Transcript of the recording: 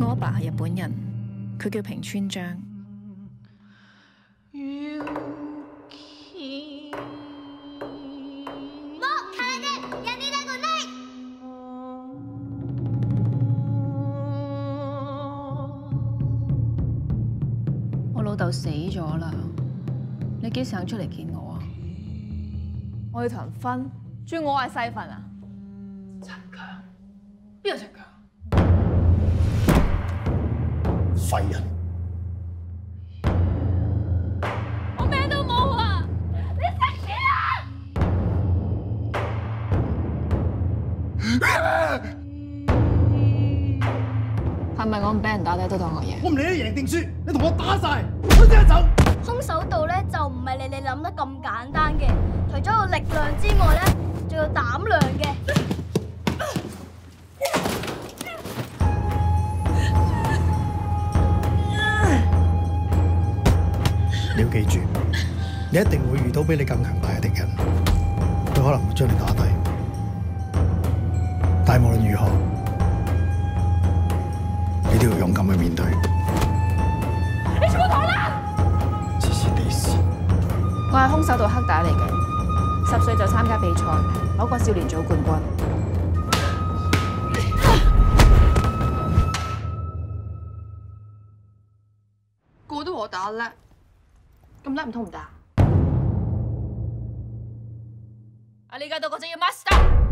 我阿爸係日本人，佢叫平川章。我老豆死咗啦，你幾時肯出嚟見我啊？我要同人分，仲要我係細份啊？陳強，邊個陳強？廢人！我咩都冇啊！你食屎啊！係咪我唔俾人打低都當我贏？我唔理你贏定輸，你同我打晒，我即刻走！空手道咧就唔係你哋諗得咁簡單嘅，除咗有力量之外咧，仲有膽量記住，你一定會遇到比你更強大嘅敵人，佢可能會將你打低。但係無論如何，你都要勇敢去面對。你全部逃啦！黐線地事！我係空手道黑帶嚟嘅，十歲就參加比賽，攞過少年組冠軍。個個都話我打叻，咁叻唔通唔得？啊！你而家到我就要 master。